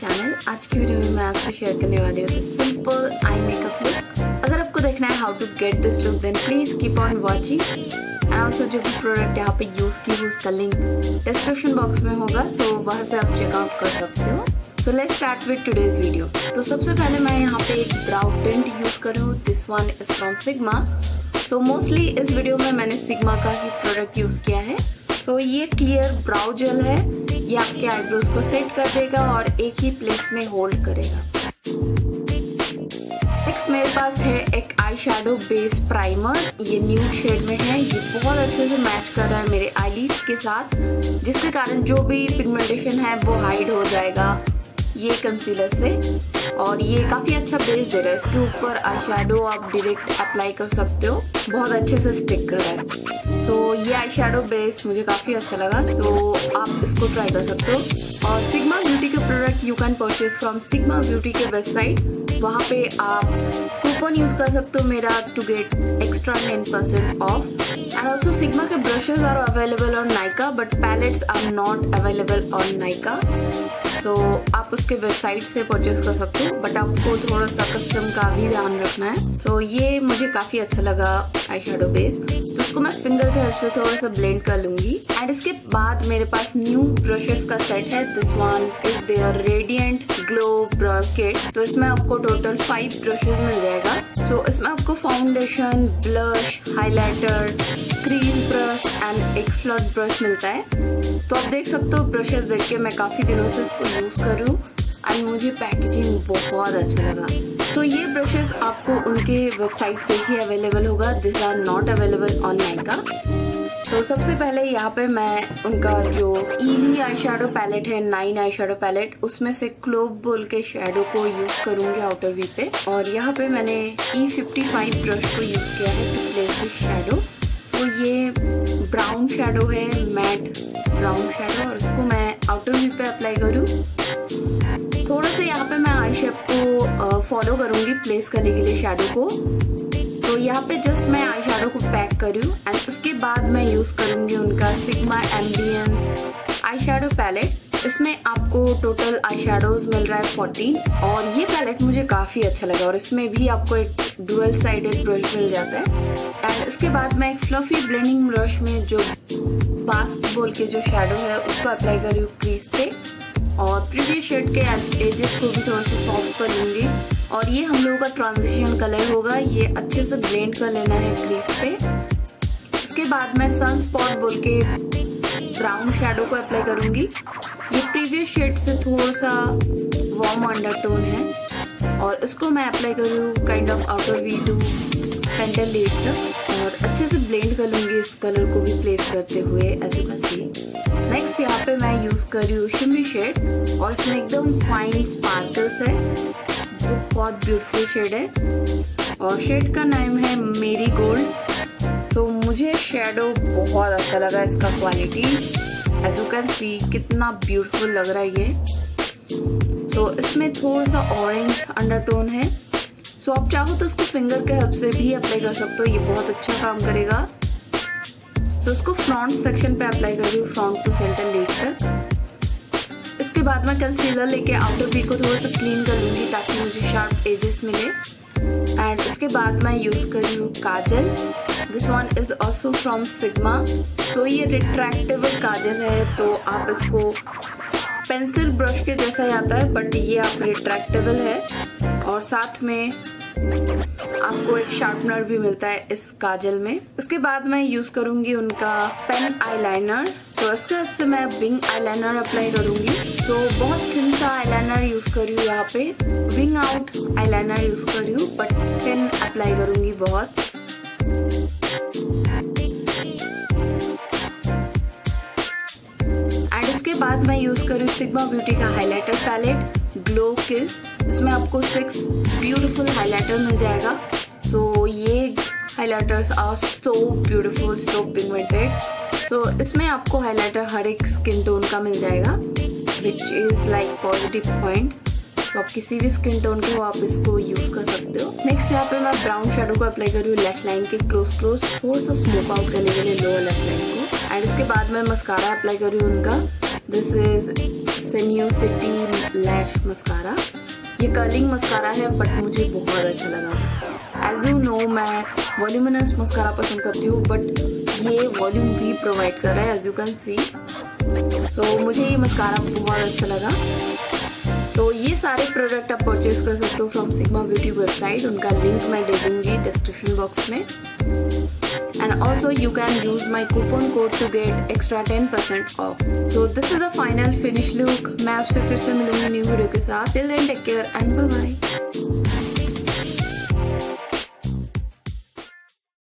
Channel आज की video में मैं आपसे शेयर करने वाली हूँ सिंपल आई मेकअप लुक अगर आपको देखना है how to get this look then please keep on watching and also जो भी प्रोडक्ट यहाँ पे यूज़ की उसका लिंक डिस्क्रिप्शन बॉक्स में होगा सो so वहाँ से आप चेकआउट कर सकते हो। So let's start with today's video तो सबसे पहले मैं यहाँ पे एक ब्राउ टेंट यूज़ कर this one is from Sigma so mostly इस वीडियो में मैंने सिग्मा का ही प्रोडक्ट यूज़ किया है। तो ये क्लियर ब्राउ जेल है। ये आपके आईब्रोज को सेट कर देगा और एक ही प्लेस में होल्ड करेगा। नेक्स्ट मेरे पास है एक आई शेडो बेस प्राइमर ये न्यू शेड में है। ये बहुत अच्छे से मैच कर रहा है मेरे आईलिड्स के साथ, जिसके कारण जो भी पिगमेंटेशन है वो हाइड हो जाएगा। ये कंसीलर से। और ये काफ़ी अच्छा बेस दे रहा है। इसके ऊपर आई आप डायरेक्ट अप्लाई कर सकते हो। बहुत अच्छे से स्टिक कर रहा है। सो so, ये आई बेस मुझे काफ़ी अच्छा लगा। सो so, आप इसको ट्राई कर सकते हो। और सिग्मा ब्यूटी के product you can purchase from Sigma beauty के वेबसाइट वहाँ पे आप कूपन यूज़ कर सकते हो मेरा to get extra ten percent off and also Sigma के brushes are available on Nykaa but palettes are not available on Nykaa so आप उसके वेबसाइट से परचेज कर सकते हो बट आपको थोड़ा सा कस्टम का भी ध्यान रखना है। सो so, ये मुझे काफ़ी अच्छा लगा आई शेडो बेस तो उसको मैं फिंगर के हेल्प से थोड़ा सा ब्लेंड कर लूँगी। एंड इसके बाद मेरे पास न्यू ब्रशेस का सेट है। This one is their radiant glow brush kit तो इसमें आपको टोटल फाइव ब्रशेस मिल जाएगा। So, इसमें आपको foundation blush highlighter cream brush and एक फ्लड ब्रश मिलता है। तो आप देख सकते हो ब्रशेस देख के मैं काफ़ी दिनों से इसको यूज़ कर रही हूँ। एंड मुझे पैकेजिंग बहुत अच्छा लगा। तो ये ब्रशेस आपको उनके वेबसाइट पे ही अवेलेबल होगा। This are not available on Nykaa तो सबसे पहले यहाँ पे मैं उनका जो ईवी आई शेडो पैलेट है नाइन आई शेडो पैलेट उसमें से क्लोब बोल के शेडो को यूज़ करूँगी आउटर वी पे। और यहाँ पे मैंने ई फिफ्टी फाइव ब्रश को यूज़ किया है शेडो तो ये ब्राउन शेडो है मैट ब्राउन शेडो और उसको मैं आउटर व्यू पे अप्लाई करूँ। फॉलो करूँगी प्लेस करने के लिए शेडो को। तो यहाँ पे जस्ट मैं आई शेडो को पैक करूँ एंड उसके बाद मैं यूज़ करूँगी उनका Sigma ambiance eye shadow palette इसमें आपको टोटल आई शेडोज मिल रहा है 14 और ये पैलेट मुझे काफ़ी अच्छा लगा और इसमें भी आपको एक डुअल साइडेड ब्रश मिल जाता है। एंड इसके बाद मैं एक फ्लफी ब्लेंडिंग ब्रश में जो बास्ट बोल के जो शेडो है उसको अप्लाई करी हूँ क्रीज पे। और प्रीवियस शेड के एजेस को भी थोड़ा सा सॉफ्ट कर लूँगी और ये हम लोगों का ट्रांजिशन कलर होगा। ये अच्छे से ब्लेंड कर लेना है क्रीज पे। इसके बाद मैं सन स्पॉट बोल के ब्राउन शेडो को अप्लाई करूँगी। ये प्रीवियस शेड से थोड़ा सा वार्म अंडरटोन है। और इसको मैं अप्लाई कर kind of outer V to centre lid तक। और अच्छे से ब्लेंड कर लूँगी इस कलर को भी प्लेस करते हुए ऐसे सी नेक्स्ट यहाँ पे मैं यूज़ कर रही हूँ शिमी शेड और इसमें एकदम फाइन स्पार्कल्स है। बहुत ब्यूटीफुल शेड है। और शेड का नाम है मेरी गोल्ड। तो मुझे शेडो बहुत अच्छा लगा इसका quality as you can see कितना ब्यूटीफुल लग रहा है ये। सो so, इसमें थोड़ा सा ऑरेंज अंडरटोन है। सो आप चाहो तो इसको फिंगर के हेल्प से भी अप्लाई कर सकते हो। ये बहुत अच्छा काम करेगा। सो इसको फ्रंट सेक्शन पे अप्लाई कर रही हूँ फ्रंट टू सेंटर लेट तक इसके बाद मैं कंसीलर लेके आउटर वी को थोड़ा सा क्लीन कर लूँगी ताकि मुझे शार्प एजेस मिले। एंड इसके बाद मैं यूज़ कर रही हूँ काजल। This one is also from Sigma तो ये रिट्रैक्टेबल काजल है तो आप इसको पेंसिल ब्रश के जैसा ही आता है बट ये आप रिट्रैक्टेबल है। और साथ में आपको एक शार्पनर भी मिलता है इस काजल में। उसके बाद मैं यूज़ करूँगी उनका पेन आईलाइनर तो इसके से मैं विंग आईलाइनर अप्लाई करूँगी। तो बहुत थिन सा आईलाइनर यूज़ कर रही हूँ यहाँ पे। विंग आउट आईलाइनर यूज़ कर रही हूँ बट पेन अप्लाई करूँगी बहुत। एंड इसके बाद मैं यूज़ करूँ सिग्मा ब्यूटी का हाइलाइटर पैलेट ग्लो किस इसमें आपको सिक्स ब्यूटीफुल हाइलाइटर मिल जाएगा। सो so, ये highlighters are so beautiful so pigmented so इसमें आपको हाइलाइटर हर एक स्किन टोन का मिल जाएगा which is like positive point तो आप किसी भी स्किन टोन के आप इसको यूज़ कर सकते हो. नेक्स्ट यहाँ पे मैं ब्राउन शेडो को अप्लाई कर रही हूँ लेफ़्ट लाइन के क्लोज क्लोज थोड़ा सा स्मोक आउट करने के लिए लोअर लेफ़्ट लाइन को. एंड इसके बाद मैं मस्कारा अप्लाई कर रही हूँ उनका. दिस इज़ सेन्यू सिटी लैश मस्कारा ये कर्लिंग मस्कारा है बट मुझे बहुत अच्छा लगा। एज यू नो मैं वॉल्यूमिनस मस्कारा पसंद करती हूँ बट ये वॉल्यूम भी प्रोवाइड कर रहा है एज यू कैन सी तो मुझे ये मस्कारा बहुत अच्छा लगा. तो ये सारे प्रोडक्ट आप परचेज कर सकते हो फ्रॉम सिग्मा ब्यूटी वेबसाइट उनका लिंक मैं दे दूँगी डिस्क्रिप्शन बॉक्स में. And also, you can use my coupon code to get extra 10% off. So, this is the final finish look. मैं आपसे फिर से मिलूँगी न्यू वीडियो के साथ. Care and bye bye